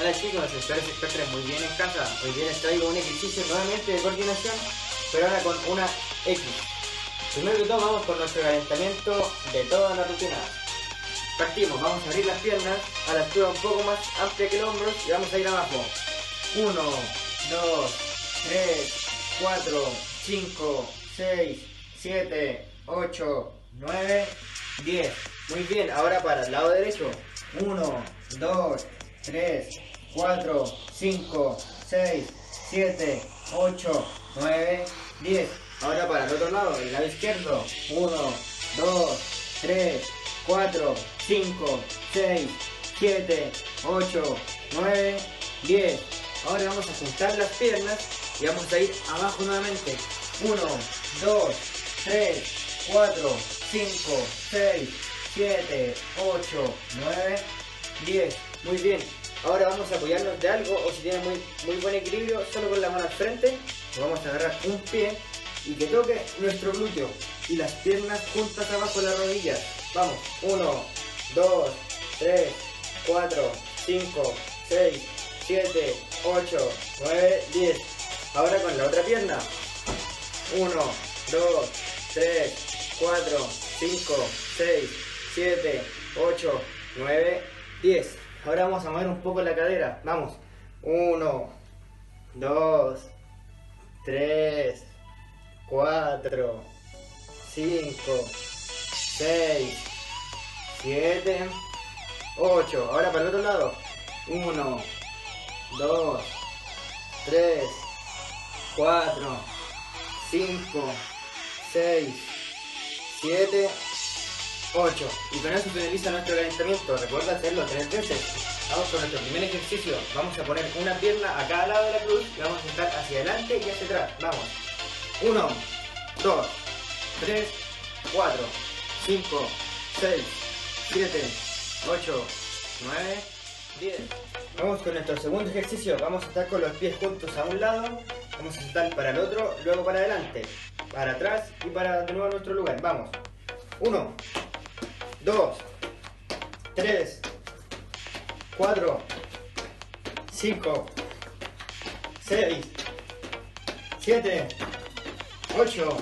Hola chicos, espero se encuentren muy bien en casa. Hoy día les traigo un ejercicio nuevamente de coordinación, pero ahora con una X. Primero que todo vamos con nuestro calentamiento de toda la rutina. Partimos, vamos a abrir las piernas a la altura un poco más amplia que el hombro y vamos a ir abajo. 1, 2, 3, 4, 5, 6, 7, 8, 9, 10. Muy bien, ahora para el lado derecho. 1, 2, 3, 4, 5, 6, 7, 8, 9, 10. Ahora para el otro lado, el lado izquierdo. 1, 2, 3, 4, 5, 6, 7, 8, 9, 10. Ahora vamos a juntar las piernas y vamos a ir abajo nuevamente. 1, 2, 3, 4, 5, 6, 7, 8, 9, 10. Muy bien. Ahora vamos a apoyarnos de algo o si tiene muy, muy buen equilibrio, solo con la mano al frente. Vamos a agarrar un pie y que toque nuestro glúteo y las piernas juntas abajo de las rodillas. Vamos. 1, 2, 3, 4, 5, 6, 7, 8, 9, 10. Ahora con la otra pierna. 1, 2, 3, 4, 5, 6, 7, 8, 9, 10. Ahora vamos a mover un poco la cadera. Vamos. 1, 2, 3, 4, 5, 6, 7, 8. Ahora para el otro lado. 1, 2, 3, 4, 5, 6, 7, 8. Y con eso finaliza nuestro calentamiento. Recuerda hacerlo tres veces. Vamos con nuestro primer ejercicio. Vamos a poner una pierna a cada lado de la cruz y vamos a estar hacia adelante y hacia atrás. Vamos. 1, 2, 3, 4, 5, 6, 7, 8, 9, 10. Vamos con nuestro segundo ejercicio. Vamos a estar con los pies juntos a un lado. Vamos a estar para el otro, luego para adelante. Para atrás y para de nuevo a nuestro lugar. Vamos. 1, 2, 3, 4, 5, 6, 7, 8,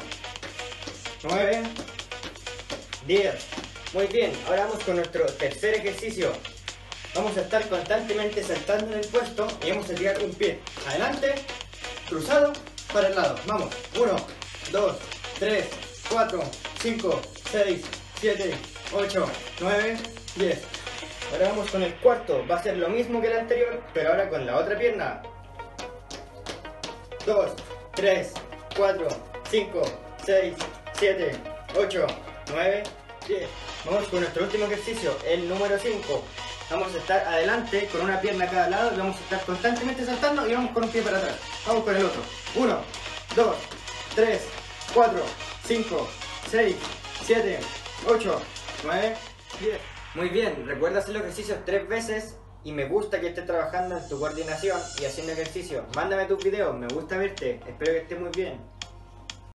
9, 10. Muy bien, ahora vamos con nuestro tercer ejercicio. Vamos a estar constantemente saltando en el puesto y vamos a tirar un pie adelante, cruzado, para el lado. Vamos, 1, 2, 3, 4, 5, 6, 7, 8, 9, 10. Ahora vamos con el cuarto. Va a ser lo mismo que el anterior, pero ahora con la otra pierna. 2, 3, 4, 5, 6, 7, 8, 9, 10. Vamos con nuestro último ejercicio, el número 5. Vamos a estar adelante con una pierna a cada lado y vamos a estar constantemente saltando y vamos con un pie para atrás. Vamos con el otro. 1, 2, 3, 4, 5, 6, 7, 8, 9, 10. Muy bien, recuerda hacer los ejercicios tres veces y me gusta que estés trabajando en tu coordinación y haciendo ejercicio. Mándame tus videos, me gusta verte, espero que estés muy bien.